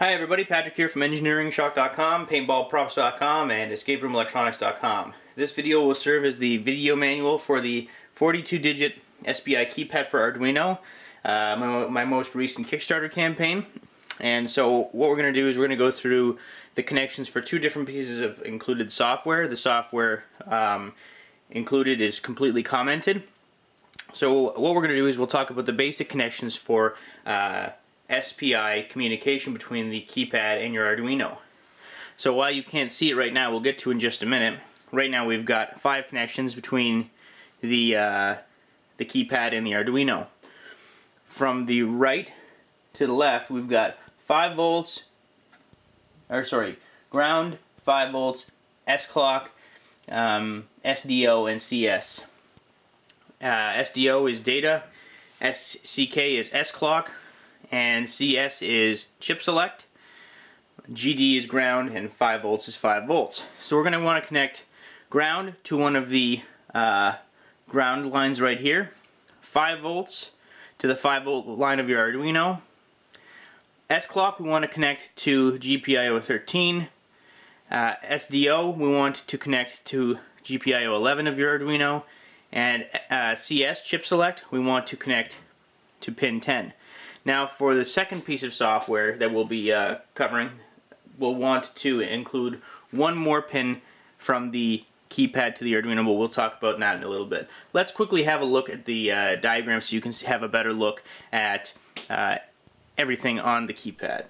Hi everybody, Patrick here from EngineeringShock.com, PaintballProps.com, and EscapeRoomElectronics.com. This video will serve as the video manual for the 42-digit SPI keypad for Arduino, uh, my, my, most recent Kickstarter campaign. And so what we're going to do is we're going to go through the connections for two different pieces of included software. The software um, included is completely commented. So what we're going to do is we'll talk about the basic connections for uh, SPI communication between the keypad and your Arduino. So while you can't see it right now, we'll get to in just a minute. Right now we've got five connections between the, uh, the keypad and the Arduino. From the right to the left, we've got 5 volts, or sorry, ground, 5 volts, S-clock, um, SDO, and CS. Uh, SDO is data, SCK is S-clock, and CS is chip select, GD is ground, and 5 volts is 5 volts. So we're going to want to connect ground to one of the uh, ground lines right here, 5 volts to the 5 volt line of your Arduino. S clock we want to connect to GPIO 13. Uh, SDO we want to connect to GPIO 11 of your Arduino. And uh, CS chip select we want to connect to pin 10. Now for the second piece of software that we'll be uh, covering, we'll want to include one more pin from the keypad to the Arduino, but we'll talk about that in a little bit. Let's quickly have a look at the uh, diagram so you can have a better look at uh, everything on the keypad.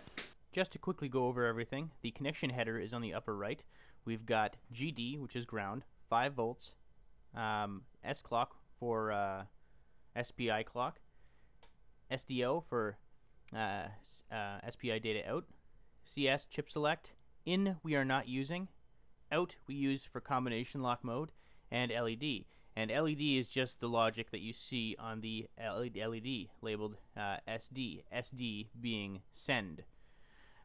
Just to quickly go over everything, the connection header is on the upper right. We've got GD, which is ground, 5 volts, um, S clock for uh, SPI clock, SDO for uh, uh, SPI data out, CS chip select, in we are not using, out we use for combination lock mode, and LED. And LED is just the logic that you see on the LED labeled uh, SD, SD being send.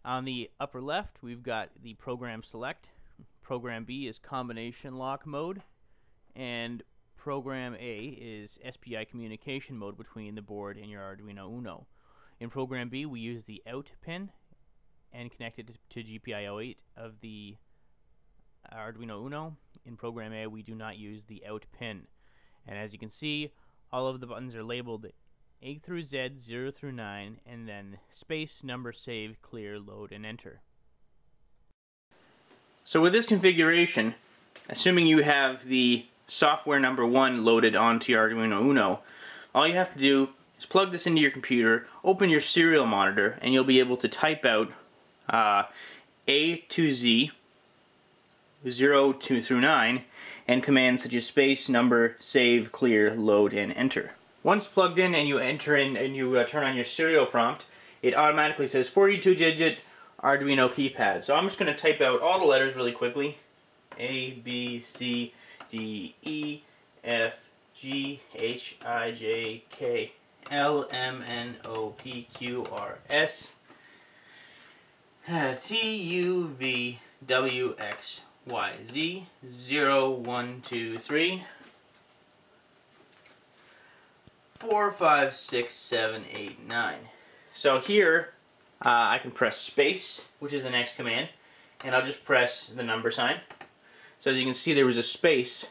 On the upper left, we've got the program select. Program B is combination lock mode, and program A is SPI communication mode between the board and your Arduino Uno. In program B, we use the out pin and connect it to GPIO 8 of the Arduino Uno. In program A, we do not use the out pin. And as you can see, all of the buttons are labeled A through Z, 0 through 9, and then space, number, save, clear, load, and enter. So with this configuration, assuming you have the software number one loaded onto your Arduino Uno, all you have to do is plug this into your computer, open your serial monitor, and you'll be able to type out uh, A to Z, 0 2 through 9, and commands such as space, number, save, clear, load, and enter. Once plugged in and you enter in and you uh, turn on your serial prompt, it automatically says 42 digit Arduino keypad. So I'm just going to type out all the letters really quickly. A, B, C, D, E, F, G, H, I, J, K, L, M, N, O, P, Q, R, S, T, U, V, W, X, Y, Z, 0, 1, 2, 3, 4, 5, 6, 7, 8, 9. So here, uh, I can press space, which is the next command, and I'll just press the number sign. So as you can see, there was a space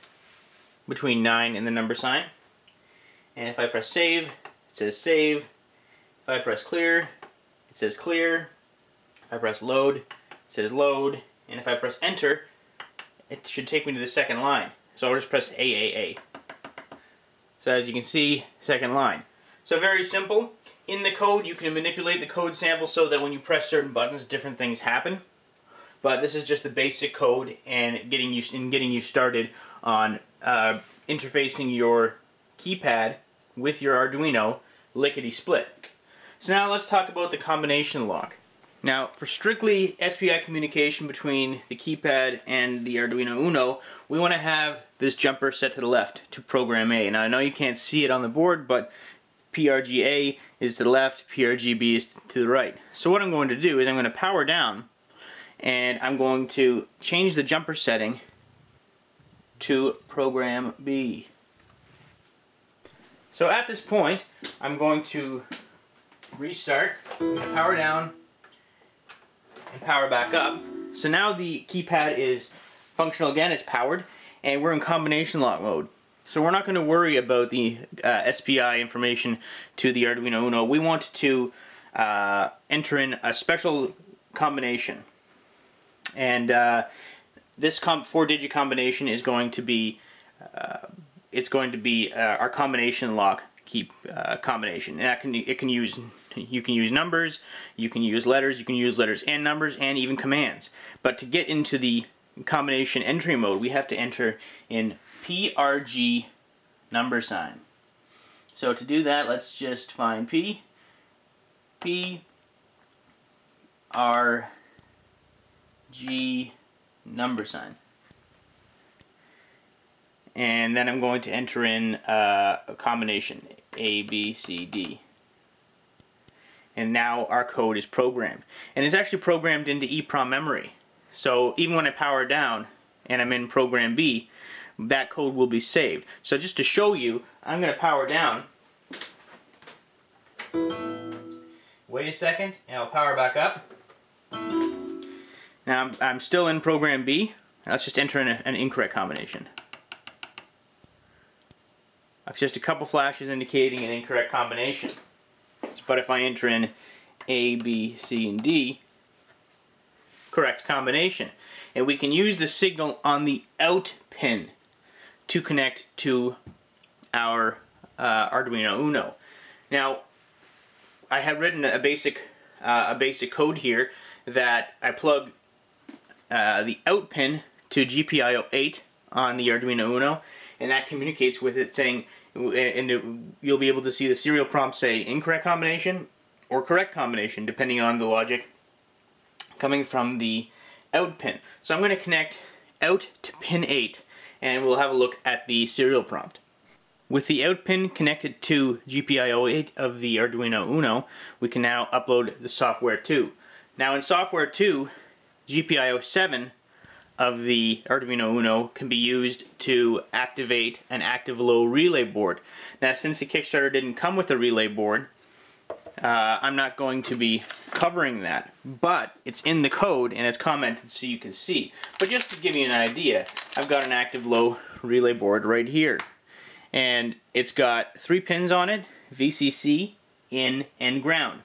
between 9 and the number sign. And if I press save, it says save. If I press clear, it says clear. If I press load, it says load. And if I press enter, it should take me to the second line. So I'll just press AAA. So as you can see, second line. So very simple. In the code, you can manipulate the code sample so that when you press certain buttons, different things happen. But this is just the basic code and getting you and getting you started on uh, interfacing your keypad with your Arduino lickety split. So now let's talk about the combination lock. Now, for strictly SPI communication between the keypad and the Arduino Uno, we want to have this jumper set to the left to program A. Now, I know you can't see it on the board, but PRGA is to the left, PRGB is to the right. So what I'm going to do is I'm going to power down, and I'm going to change the jumper setting to program B. So at this point, I'm going to restart, power down, and power back up. So now the keypad is functional again, it's powered, and we're in combination lock mode. So we're not going to worry about the uh, SPI information to the Arduino Uno. We want to uh, enter in a special combination. And uh, this four-digit combination is going to be uh, it's going to be uh, our combination lock keep uh, combination. And that can it can use you can use numbers, you can use letters, you can use letters and numbers, and even commands. But to get into the combination entry mode, we have to enter in PRG number sign. So to do that, let's just find P, P, R, G, number sign. And then I'm going to enter in uh, a combination, A, B, C, D. And now our code is programmed. And it's actually programmed into EEPROM memory. So even when I power down and I'm in program B, that code will be saved. So just to show you, I'm going to power down. Wait a second, and I'll power back up. Now I'm, I'm still in program B. Let's just enter in a, an incorrect combination. It's just a couple flashes indicating an incorrect combination. But if I enter in A, B, C, and D, correct combination. And we can use the signal on the out pin to connect to our uh, Arduino Uno. Now, I have written a basic uh, a basic code here that I plug uh, the out pin to GPIO 8 on the Arduino Uno, and that communicates with it saying, and it, you'll be able to see the serial prompt say incorrect combination or correct combination, depending on the logic coming from the out pin. So I'm going to connect out to pin 8 and we'll have a look at the serial prompt. With the out pin connected to GPIO 8 of the Arduino Uno, we can now upload the software 2. Now in software 2, GPIO 7 of the Arduino Uno can be used to activate an active low relay board. Now since the Kickstarter didn't come with a relay board, uh, I'm not going to be covering that, but it's in the code and it's commented so you can see. But just to give you an idea, I've got an active low relay board right here. And it's got three pins on it, VCC, in, and ground.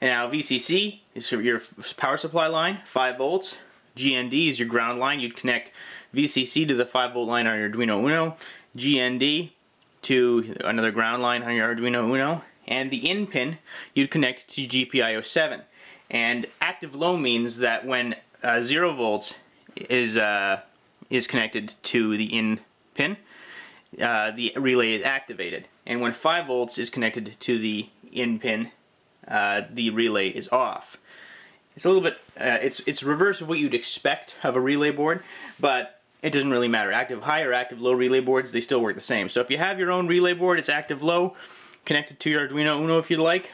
And now VCC is your power supply line, 5 volts. GND is your ground line. You'd connect VCC to the 5 volt line on your Arduino Uno, GND to another ground line on your Arduino Uno, and the in pin you'd connect to GPIO 7. And active low means that when uh, 0 volts is, uh, is connected to the in pin, uh, the relay is activated. And when 5 volts is connected to the in pin, uh, the relay is off. It's a little bit, uh, it's, it's reverse of what you'd expect of a relay board, but it doesn't really matter. Active high or active low relay boards, they still work the same. So if you have your own relay board, it's active low, connected to your Arduino Uno if you'd like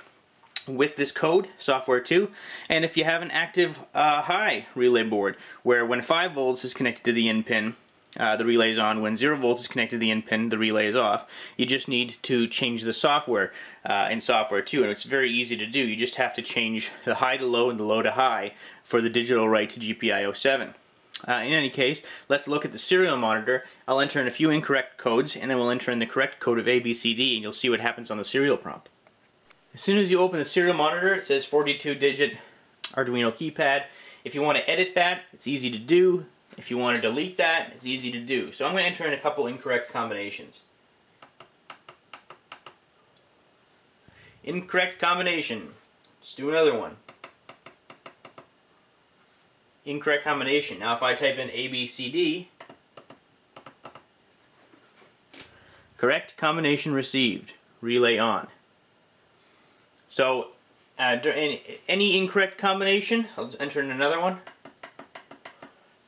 with this code, software 2. And if you have an active uh, high relay board, where when 5 volts is connected to the in pin, uh, the relay is on. When 0 volts is connected to the in pin, the relay is off. You just need to change the software uh, in software too, and it's very easy to do. You just have to change the high to low and the low to high for the digital write to GPIO 7. Uh, in any case, let's look at the serial monitor. I'll enter in a few incorrect codes, and then we'll enter in the correct code of ABCD, and you'll see what happens on the serial prompt. As soon as you open the serial monitor, it says 42-digit Arduino keypad. If you want to edit that, it's easy to do. If you want to delete that, it's easy to do. So I'm going to enter in a couple incorrect combinations. Incorrect combination. Let's do another one incorrect combination. Now if I type in ABCD, correct combination received, relay on. So uh, any incorrect combination, I'll enter in another one,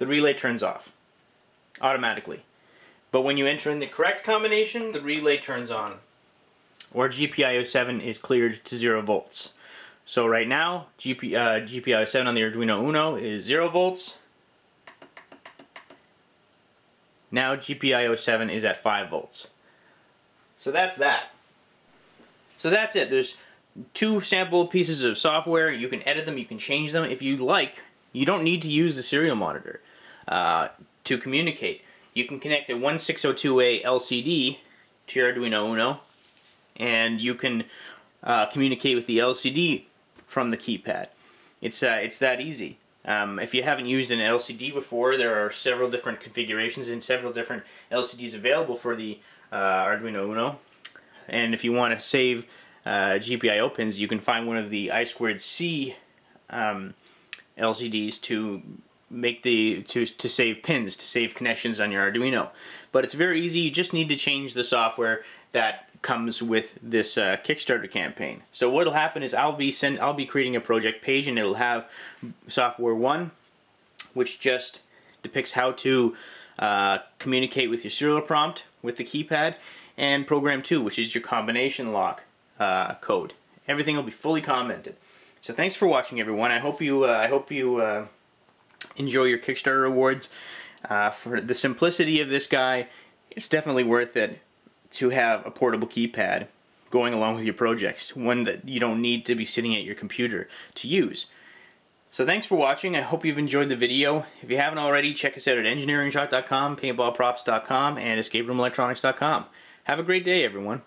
the relay turns off automatically. But when you enter in the correct combination, the relay turns on. Or GPIO 7 is cleared to 0 volts. So right now, GP, uh, GPIO 7 on the Arduino Uno is 0 volts. Now GPIO 7 is at 5 volts. So that's that. So that's it. There's two sample pieces of software. You can edit them, you can change them. If you like, you don't need to use the serial monitor uh, to communicate. You can connect a 1602A LCD to your Arduino Uno, and you can uh, communicate with the LCD from the keypad. It's, uh, it's that easy. Um, if you haven't used an LCD before, there are several different configurations and several different LCDs available for the uh, Arduino Uno. And if you want to save uh, GPIO pins, you can find one of the I squared C um, LCDs to make the to to save pins to save connections on your Arduino. But it's very easy. You just need to change the software that comes with this uh, Kickstarter campaign. So what'll happen is I'll be send I'll be creating a project page and it'll have software one, which just depicts how to uh, communicate with your serial prompt with the keypad, and program two, which is your combination lock uh, code. Everything will be fully commented. So thanks for watching, everyone. I hope you uh, I hope you uh, enjoy your Kickstarter rewards. Uh, for the simplicity of this guy, it's definitely worth it to have a portable keypad going along with your projects, one that you don't need to be sitting at your computer to use. So thanks for watching. I hope you've enjoyed the video. If you haven't already, check us out at engineeringshock.com, paintballprops.com, and escaperoomelectronics.com. Have a great day, everyone.